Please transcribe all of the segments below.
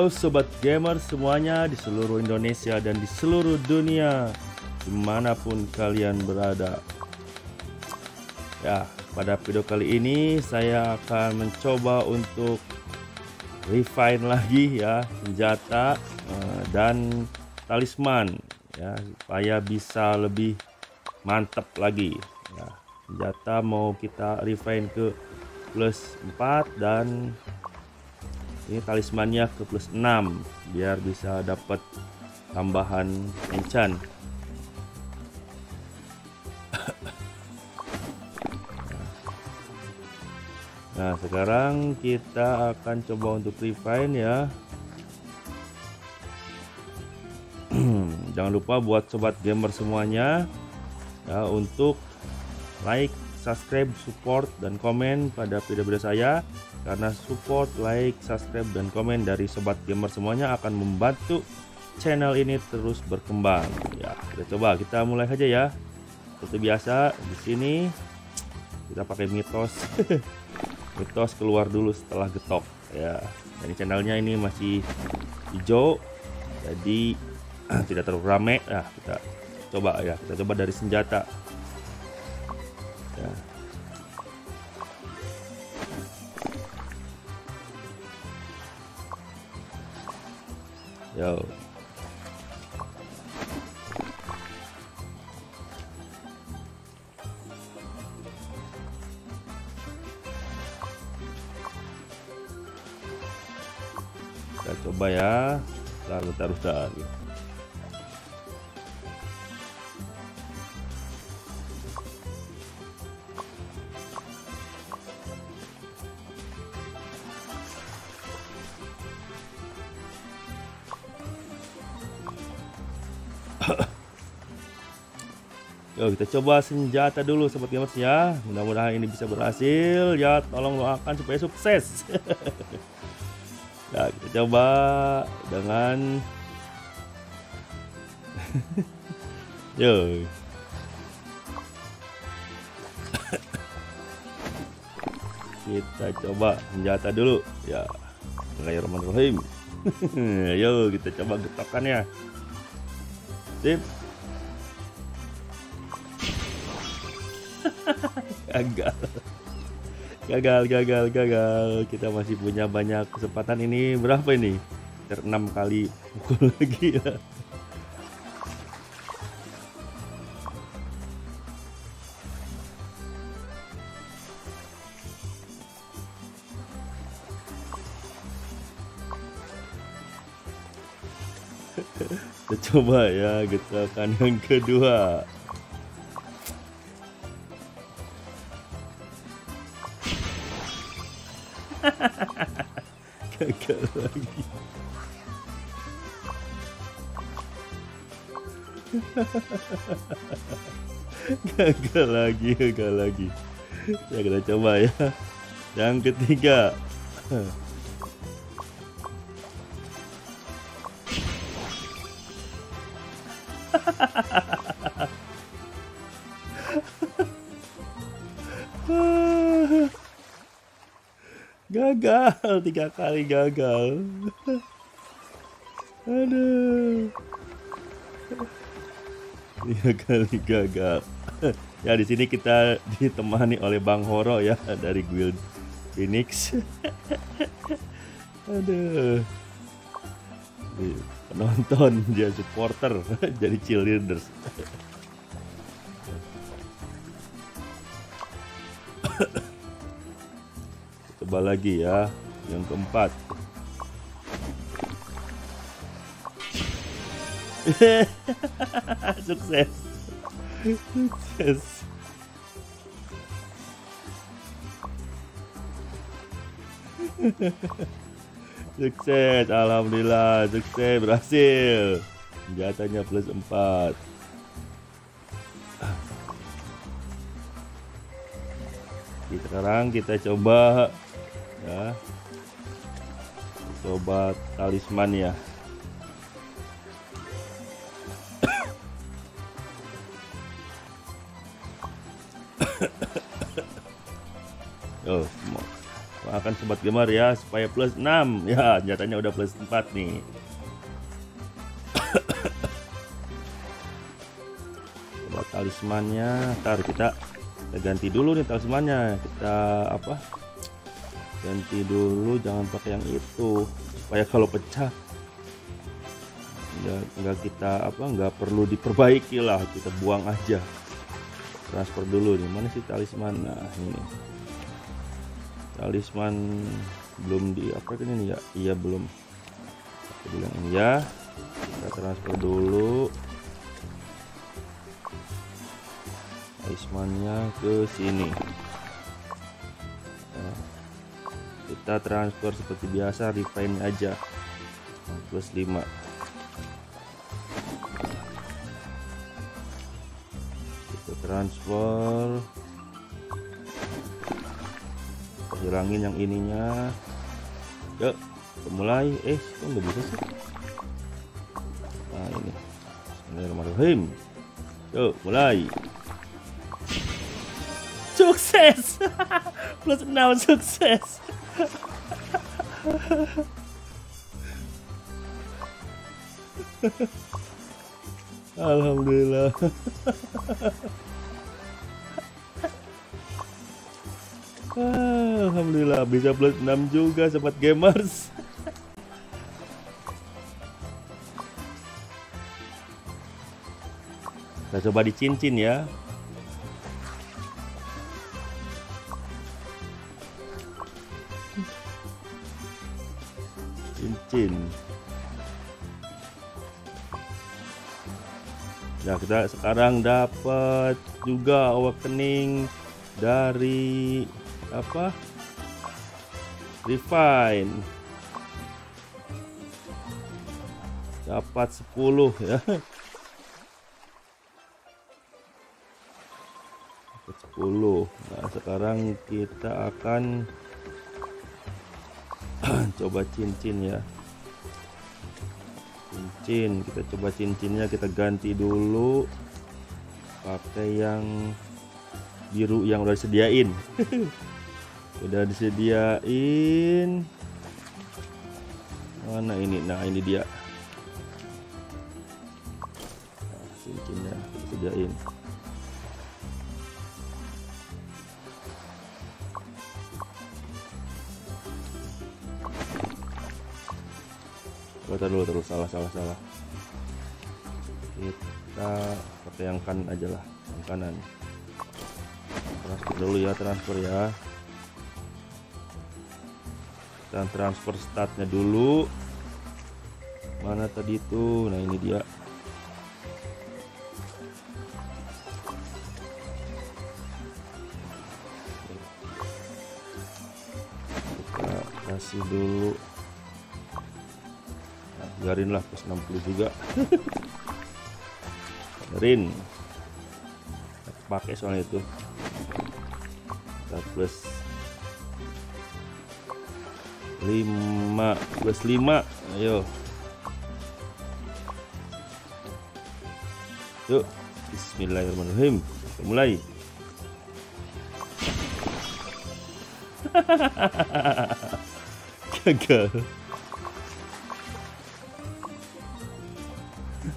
Halo sobat gamer semuanya di seluruh Indonesia dan di seluruh dunia di mana pun kalian berada. Ya pada video kali ini saya akan mencoba untuk refine lagi ya senjata uh, dan talisman ya supaya bisa lebih mantap lagi. Ya senjata mau kita refine ke plus 4 dan ini talismannya ke plus 6 biar bisa dapat tambahan enchant Nah sekarang kita akan coba untuk refine ya. Jangan lupa buat sobat gamer semuanya ya untuk like, subscribe, support dan komen pada video-video saya karena support, like, subscribe, dan komen dari sobat gamer semuanya akan membantu channel ini terus berkembang. Ya, kita coba kita mulai saja ya. Seperti biasa di sini kita pakai mitos. mitos keluar dulu setelah getok ya. Dan channelnya ini masih hijau, jadi tidak terlalu rame. Nah, kita coba ya, kita coba dari senjata. Ya, Yo. Kita coba ya. Bentar, bentar, bentar. Yo kita coba senjata dulu sobat gamers ya. Mudah-mudahan ini bisa berhasil. Ya tolong doakan supaya sukses. nah kita coba dengan Yo. kita coba senjata dulu ya. Bismillahirrahmanirrahim. Yo kita coba getokannya. Sip. gagal. Gagal gagal gagal. Kita masih punya banyak kesempatan ini. Berapa ini? Ter 6 kali. Pukul lagi ya kita coba ya getakan yang kedua. Gagal lagi. Gagal lagi gagal lagi. Ya kita coba ya. Yang ketiga gagal tiga kali gagal. Aduh. Tiga kali gagal. Ya di sini kita ditemani oleh Bang Horo ya dari guild Phoenix. Aduh. Penonton dia supporter jadi cheerleaders coba lagi ya. Yang keempat. Sukses. Sukses. Sukses alhamdulillah. Sukses berhasil. Senjatanya plus 4 sekarang kita coba coba talisman ya. Oh akan sobat gemar ya supaya plus 6 ya nyatanya udah plus 4 nih. Coba talismannya ntar kita, kita ganti dulu nih talismannya. Kita apa ganti dulu jangan pakai yang itu. Supaya kalau pecah nggak nggak kita apa nggak perlu diperbaiki lah. Kita buang aja. Transfer dulu nih. Mana sih talisman? Nah ini. Talisman belum di apa ini ya iya belum. Aku bilang ini ya. Kita transfer dulu. Talismannya ke sini kita transfer seperti biasa refine aja. Plus 5 kita transfer. Hilangin yang ininya. Yuk mulai. Eh kok nggak bisa sih? Nah ini. Bismillahirrahmanirrahim. Yuk mulai. Sukses. Plus 6 sukses Alhamdulillah Alhamdulillah bisa plus 6 juga sobat gamers. Kita coba di cincin ya. Cincin. Ya kita sekarang dapat juga awakening dari apa? Refine dapat 10 ya. Dapat 10 nah sekarang kita akan coba cincin ya cincin kita coba cincinnya kita ganti dulu. Pakai yang biru yang udah disediain. Udah disediain. Mana ini? Nah ini dia. Nah, cincinnya disediain dulu terus salah salah salah. Kita pakai yang kanan aja lah yang kanan. Transfer dulu ya transfer ya. Dan transfer statnya dulu. Mana tadi itu? Nah ini dia. Kita kasih dulu biarin lah plus 60 juga. Biarin. Pakai soalnya itu. Kita plus 5 plus 5 ayo. Yuk Bismillahirrahmanirrahim. Kita mulai. Gagal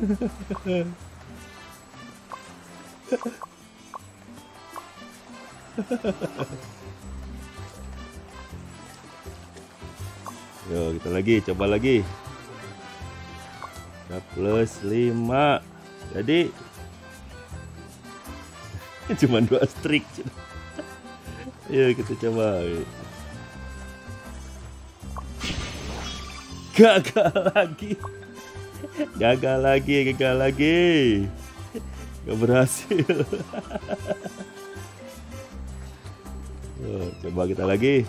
Yo, kita lagi, coba lagi. Kita plus 5. Jadi cuma dua strik. Ayo kita coba. Gagal lagi. Gagal lagi, gagal lagi. Gak berhasil. Yo, coba kita lagi.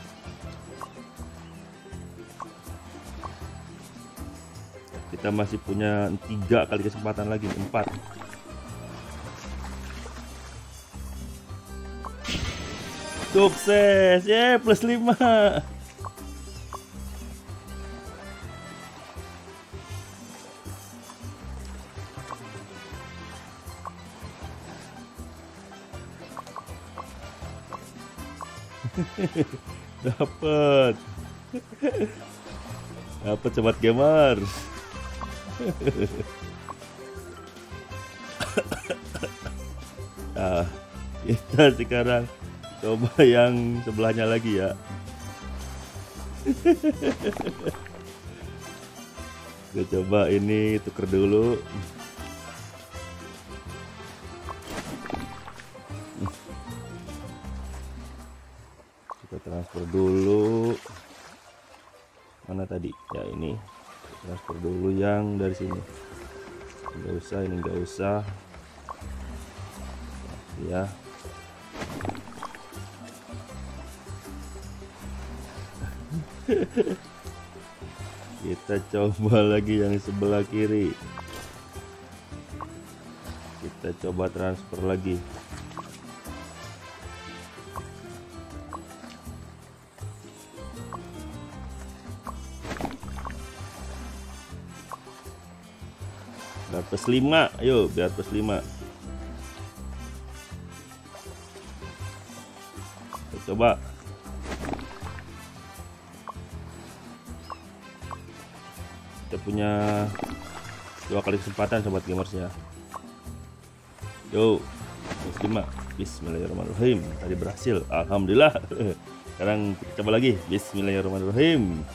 kita masih punya tiga kali kesempatan lagi empat sukses ya yeah, plus lima dapat Apa cepat gamers? nah, kita sekarang coba yang sebelahnya lagi ya. Kita coba ini tuker dulu. Transfer dulu. Mana tadi? Ya ini. Transfer dulu yang dari sini. Enggak usah, ini enggak usah. Ya. kita coba lagi yang sebelah kiri kita coba transfer lagi plus 5 yuk biar plus 5 kita coba. Kita punya dua kali kesempatan sobat gamers ya. Yo plus 5 Bismillahirrahmanirrahim. Tadi berhasil Alhamdulillah. Sekarang kita coba lagi. Bismillahirrahmanirrahim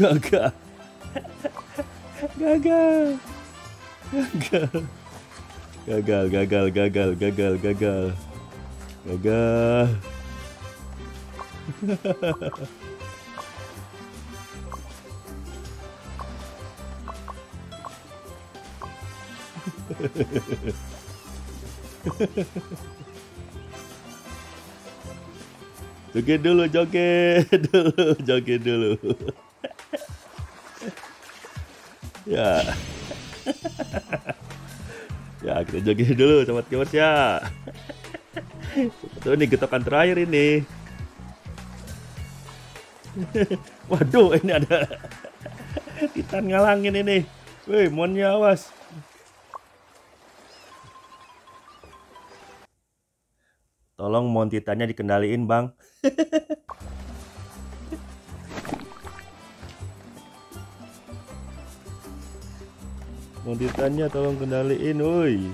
Gagal. Gagal. Gagal. Gagal, gagal, gagal, gagal, gagal. Gagal. joget dulu, joget dulu, joget dulu ya. Ya kita joget dulu sobat gamers ya. Tuh ini getokan terakhir ini. Waduh ini ada titan ngalangin ini. Woi monnya awas tolong mon titannya dikendaliin bang Montitannya tolong kendaliin, woi.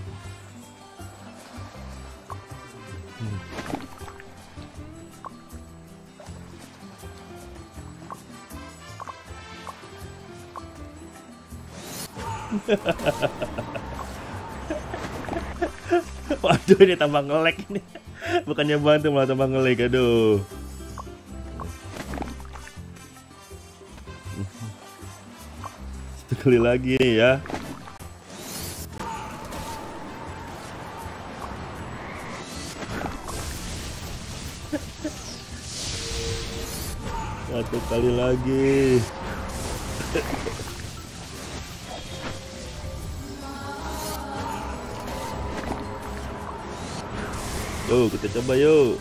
Waduh ini tambah ngelek ini. Bukannya bantu malah tambah ngelek, aduh. Satu kali lagi ya. Satu kali lagi. Yuk, kita coba yuk.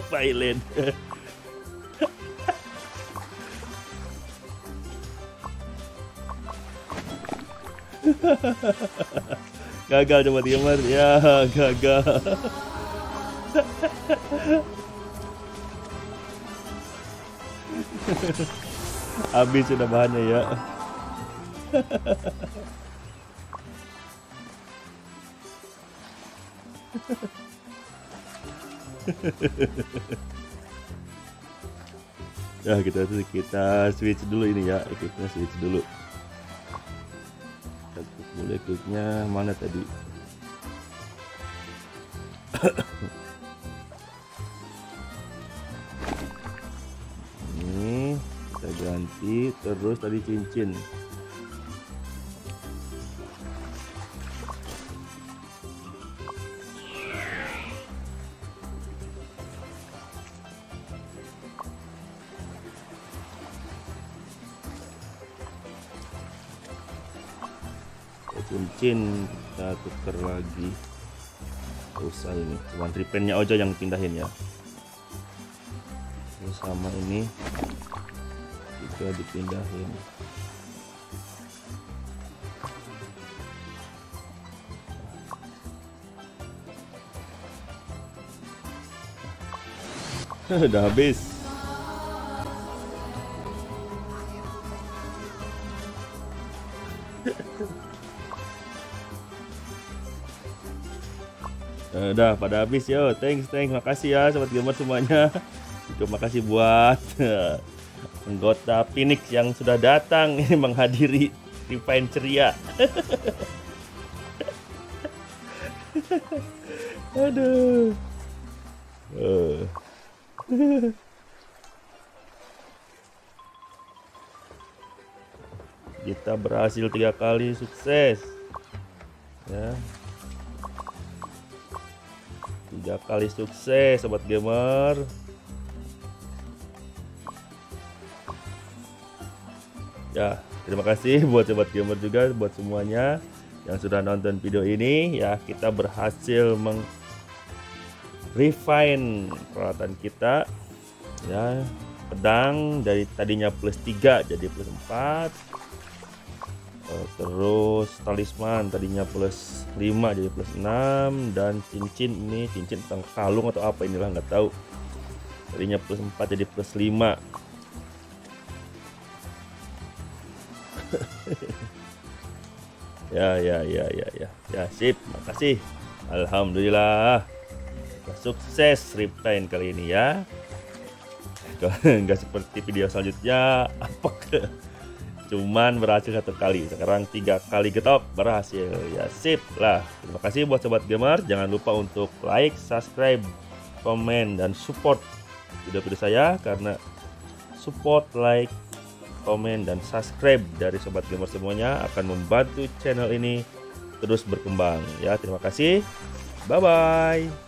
Violent. gagal coba gamer ya gagal. Habis sudah bahannya ya. Ya kita kita switch dulu ini ya. Kita switch dulu kliknya mana tadi? Ini kita ganti. Terus tadi cincin cincin kita tuker lagi. Usah ini cuman repaintnya aja yang pindahin ya. Ini sama ini juga dipindahin. Udah habis udah pada habis yo. Thanks thanks. Makasih ya sobat gamer semuanya. Terima kasih buat anggota Phoenix yang sudah datang. Menghadiri Refine ceria. Aduh. Uh. kita berhasil tiga kali sukses. Ya tiga kali sukses sobat gamer. Ya terima kasih buat sobat gamer juga buat semuanya yang sudah nonton video ini. Ya kita berhasil meng refine peralatan kita. Ya pedang dari tadinya plus 3 jadi plus 4 eh, terus talisman tadinya plus 5 jadi plus 6 dan cincin ini cincin tentang kalung atau apa inilah nggak tahu. Tadinya plus 4 jadi plus 5 ya ya ya ya ya ya sip makasih. Alhamdulillah. Sukses reptain kali ini ya. Nggak seperti video selanjutnya. Apa cuman berhasil satu kali. Sekarang tiga kali getop berhasil. Ya sip lah. Terima kasih buat sobat gamer. Jangan lupa untuk like subscribe komen dan support video-video saya karena support like komen dan subscribe dari sobat gamer semuanya akan membantu channel ini terus berkembang. Ya terima kasih. Bye bye